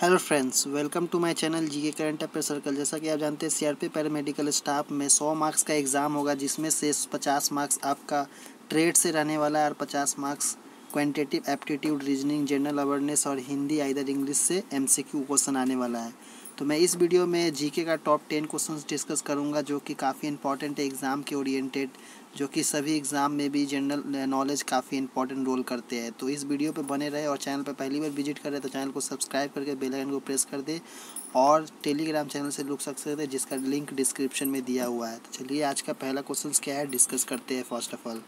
Hello friends, welcome to my channel GK current affair circle. जैसा कि आप जानते हैं सीआरपी पैरामेडिकल स्टाफ में 100 मार्क्स का एग्ज़ाम होगा, जिसमें से 50 मार्क्स आपका ट्रेड से रहने वाला है और 50 marks quantitative aptitude reasoning general awareness और हिंदी आइदर इंग्लिश से एमसीक्यू क्वेश्चन आने वाला है। तो मैं इस वीडियो में जीके का टॉप टेन क्वेश्चंस डिस्कस करूँगा, जो कि काफ़ी इंपॉर्टेंट है एग्ज़ाम के ओरिएंटेड जो कि सभी एग्ज़ाम में भी जनरल नॉलेज काफ़ी इंपॉर्टेंट रोल करते हैं। तो इस वीडियो पे बने रहे और चैनल पे पहली बार विज़िट कर रहे तो चैनल को सब्सक्राइब करके बेल आइकन को प्रेस कर दे और टेलीग्राम चैनल से लोग सकते थे जिसका लिंक डिस्क्रिप्शन में दिया हुआ है। तो चलिए, आज का पहला क्वेश्चन क्या है? डिस्कस करते हैं फ़र्स्ट ऑफ़ ऑल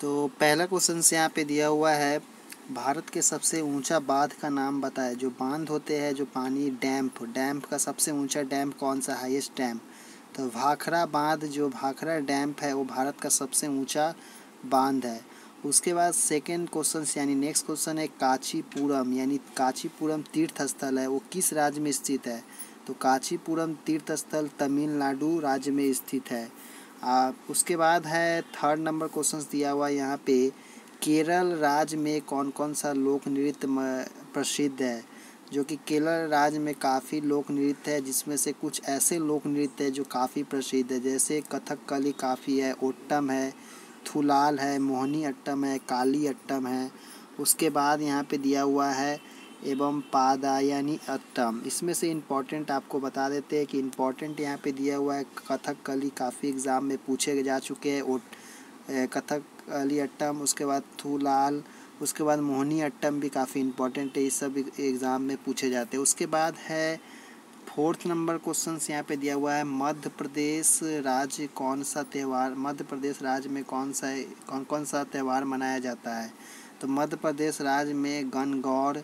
तो पहला क्वेश्चन यहाँ पर दिया हुआ है भारत के सबसे ऊँचा बाँध का नाम बताएँ। जो बाँध होते हैं जो पानी डैम्प डैम्प का सबसे ऊँचा डैम कौन सा हाईएस्ट डैम तो भाखरा बाँध जो भाखरा डैम्प है वो भारत का सबसे ऊँचा बाँध है। उसके बाद सेकेंड क्वेश्चन यानी नेक्स्ट क्वेश्चन है काचीपुरम यानी काचीपुरम तीर्थ स्थल है। वो किस राज्य में स्थित है? तो काचीपुरम तीर्थ स्थल तमिलनाडु राज्य में स्थित है। आ, उसके बाद है थर्ड नंबर क्वेश्चन दिया हुआ यहाँ पे। केरल राज्य में कौन कौन सा लोक नृत्य प्रसिद्ध है? जो कि केरल राज्य में काफ़ी लोक नृत्य है, जिसमें से कुछ ऐसे लोक नृत्य है जो काफ़ी प्रसिद्ध है। जैसे कथकली काफ़ी है, ओट्टम है, थुलाल है, मोहनी अट्टम है, काली अट्टम है। उसके बाद यहाँ पे दिया हुआ है, एवं पादायानी अट्टम। इसमें से इंपॉर्टेंट आपको बता देते हैं कि इंपॉर्टेंट यहाँ पे दिया हुआ है कथकली काफ़ी एग्ज़ाम में पूछे जा चुके हैं कथक अली अट्टम, उसके बाद थूलाल, उसके बाद मोहनी अट्टम भी काफ़ी इंपॉर्टेंट है ये सब एग्ज़ाम में पूछे जाते हैं। उसके बाद है फोर्थ नंबर क्वेश्चन यहाँ पे दिया हुआ है, मध्य प्रदेश राज्य कौन सा त्यौहार, मध्य प्रदेश राज्य में कौन सा कौन कौन सा त्यौहार मनाया जाता है? तो मध्य प्रदेश राज्य में गणगौर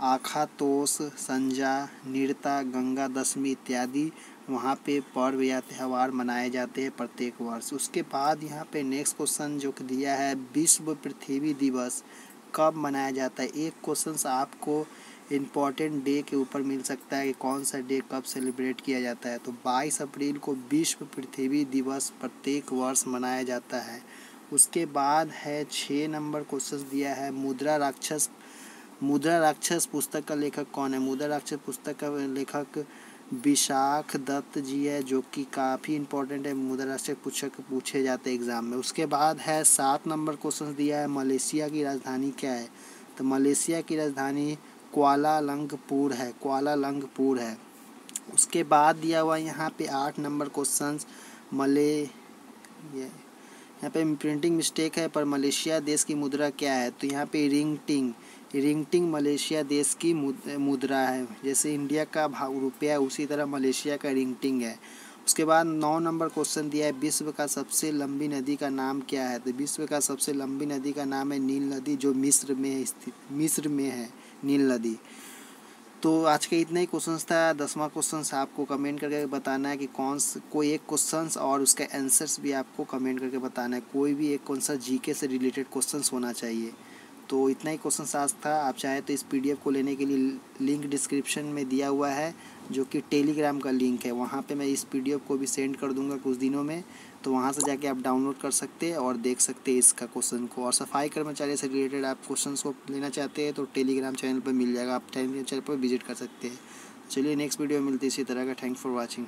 आखातोष, संजा निरता गंगा, दशमी इत्यादि वहाँ पे पर्व या त्यौहार मनाए जाते हैं प्रत्येक वर्ष। उसके बाद यहाँ पे नेक्स्ट क्वेश्चन जो दिया है, विश्व पृथ्वी दिवस कब मनाया जाता है? एक क्वेश्चन आपको इंपॉर्टेंट डे के ऊपर मिल सकता है कि कौन सा डे कब सेलिब्रेट किया जाता है। तो 22 अप्रैल को विश्व पृथ्वी दिवस प्रत्येक वर्ष मनाया जाता है। उसके बाद है छः नंबर क्वेश्चन दिया है, मुद्रा राक्षस मुद्रा राक्षस पुस्तक का लेखक कौन है? मुद्रा राक्षस पुस्तक का लेखक विशाख दत्त जी है, जो कि काफ़ी इंपॉर्टेंट है। मुद्रा से पूछक पूछे जाते एग्ज़ाम में। उसके बाद है, सात नंबर क्वेश्चन दिया है, मलेशिया की राजधानी क्या है? तो मलेशिया की राजधानी कुआलालंगपुर है कुआलालंगपुर है। उसके बाद दिया हुआ यहाँ पे आठ नंबर क्वेश्चन मले यहाँ पे प्रिंटिंग मिस्टेक है, पर मलेशिया देश की मुद्रा क्या है? तो यहाँ पे रिंगटिंग रिंगटिंग मलेशिया देश की मुद्रा है। जैसे इंडिया का भाव रुपया, उसी तरह मलेशिया का रिंगटिंग है। उसके बाद नौ नंबर क्वेश्चन दिया है, विश्व का सबसे लंबी नदी का नाम क्या है? तो विश्व का सबसे लंबी नदी का नाम है नील नदी, जो मिस्र में स्थित, मिस्र में है, नील नदी। तो आज का इतना ही क्वेश्चन था। दसवां क्वेश्चन आपको कमेंट करके बताना है कि कौन कोई एक क्वेश्चन और उसका आंसर्स भी आपको कमेंट करके बताना है। कोई भी एक कौन सा जीके से रिलेटेड क्वेश्चन होना चाहिए। तो इतना ही क्वेश्चन आज था। आप चाहे तो इस पीडीएफ को लेने के लिए लिंक डिस्क्रिप्शन में दिया हुआ है, जो कि टेलीग्राम का लिंक है। वहाँ पे मैं इस पीडीएफ को भी सेंड कर दूँगा कुछ दिनों में। तो वहाँ से जाके आप डाउनलोड कर सकते हैं और देख सकते हैं इसका क्वेश्चन को। और सफ़ाई कर्मचारी से रिलेटेड आप क्वेश्चन को लेना चाहते हैं तो टेलीग्राम चैनल पर मिल जाएगा। आप टेलीग्राम चैनल पर विज़िट कर सकते हैं। चलिए नेक्स्ट वीडियो मिलती है। इसी तरह का। Thanks for watching